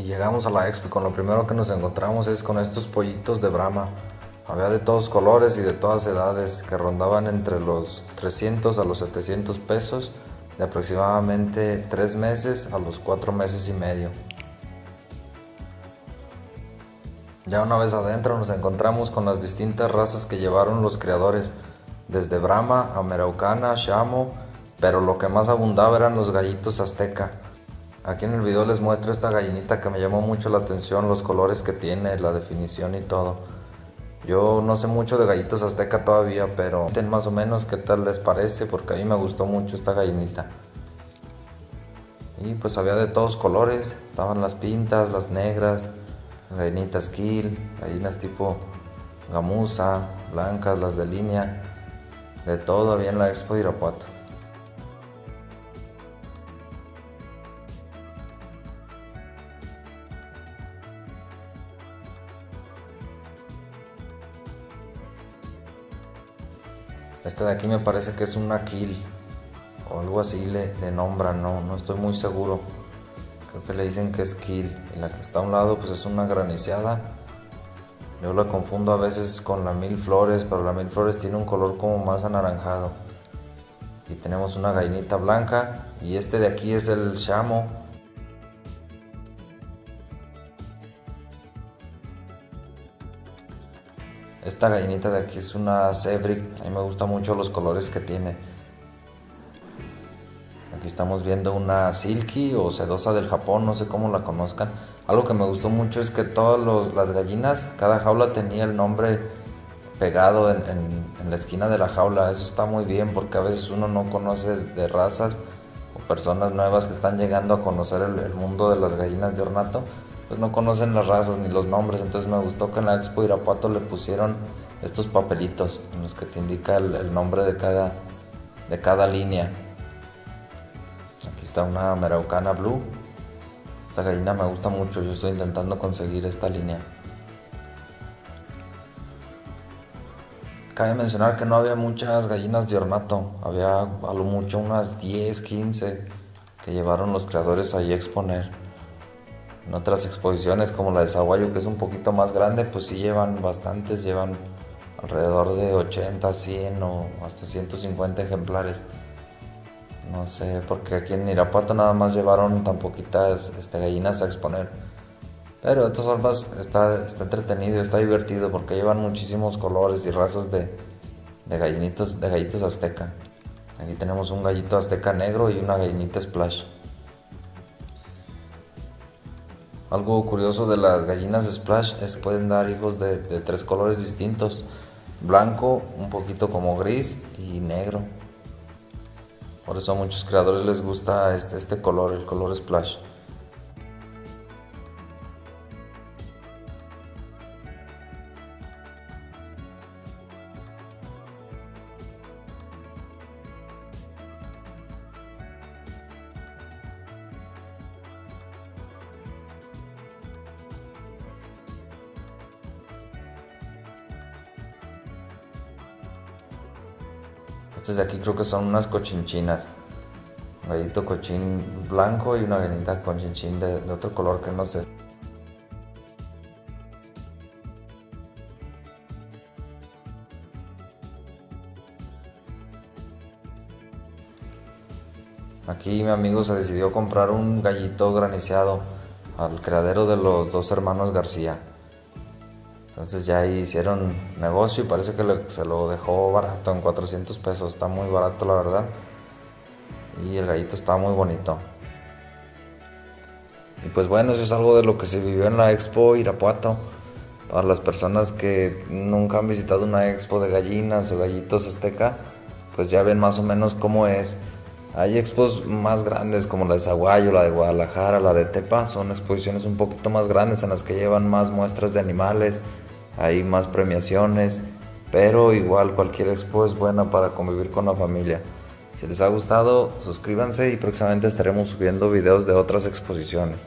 Y llegamos a la expo y con lo primero que nos encontramos es con estos pollitos de Brahma. Había de todos colores y de todas edades que rondaban entre los 300 a los 700 pesos de aproximadamente 3 meses a los 4 meses y medio. Ya una vez adentro nos encontramos con las distintas razas que llevaron los creadores, desde Brahma, Ameraucana, Shamo, pero lo que más abundaba eran los gallitos azteca. Aquí en el video les muestro esta gallinita que me llamó mucho la atención, los colores que tiene, la definición y todo. Yo no sé mucho de gallitos azteca todavía, pero más o menos qué tal les parece, porque a mí me gustó mucho esta gallinita. Y pues había de todos colores, estaban las pintas, las negras, las gallinitas kill, gallinas tipo gamuza, blancas, las de línea, de todo había en la Expo Irapuato. Este de aquí me parece que es una kill o algo así le, le nombran, no, no estoy muy seguro. Creo que le dicen que es kill y la que está a un lado pues es una graniciada. Yo la confundo a veces con la mil flores, pero la mil flores tiene un color como más anaranjado. Y tenemos una gallinita blanca y este de aquí es el chamo. Esta gallinita de aquí es una Cedric, a mí me gustan mucho los colores que tiene. Aquí estamos viendo una Silky o sedosa del Japón, no sé cómo la conozcan. Algo que me gustó mucho es que todas las gallinas, cada jaula tenía el nombre pegado en, la esquina de la jaula. Eso está muy bien porque a veces uno no conoce de razas o personas nuevas que están llegando a conocer el, mundo de las gallinas de ornato, pues no conocen las razas ni los nombres. Entonces me gustó que en la Expo Irapuato le pusieron estos papelitos en los que te indica el, nombre de cada, de cada línea. Aquí está una Meraucana Blue. Esta gallina me gusta mucho, yo estoy intentando conseguir esta línea. Cabe mencionar que no había muchas gallinas de ornato, había a lo mucho unas 10, 15 que llevaron los creadores ahí a exponer. En otras exposiciones como la de Zaguayo, que es un poquito más grande, pues sí llevan bastantes, llevan alrededor de 80, 100 o hasta 150 ejemplares. No sé, porque aquí en Irapuato nada más llevaron tan poquitas este, gallinas a exponer. Pero de todas formas está, está entretenido, está divertido porque llevan muchísimos colores y razas de, de gallinitos, de gallitos azteca. Aquí tenemos un gallito azteca negro y una gallinita splash. Algo curioso de las gallinas splash es que pueden dar hijos de, tres colores distintos. Blanco, un poquito como gris y negro. Por eso a muchos creadores les gusta este, este color, el color splash. Estas de aquí creo que son unas cochinchinas. Un gallito cochín blanco y una gallinita cochinchín de, de otro color que no sé. Aquí mi amigo se decidió comprar un gallito graniciado al criadero de los dos hermanos García. Entonces ya hicieron negocio y parece que se lo dejó barato en 400 pesos. Está muy barato la verdad. Y el gallito está muy bonito. Y pues bueno, eso es algo de lo que se vivió en la Expo Irapuato. Para las personas que nunca han visitado una expo de gallinas o gallitos azteca, pues ya ven más o menos cómo es. Hay expos más grandes como la de Zaguayo, la de Guadalajara, la de Tepa, son exposiciones un poquito más grandes en las que llevan más muestras de animales, hay más premiaciones, pero igual cualquier expo es buena para convivir con la familia. Si les ha gustado, suscríbanse y próximamente estaremos subiendo videos de otras exposiciones.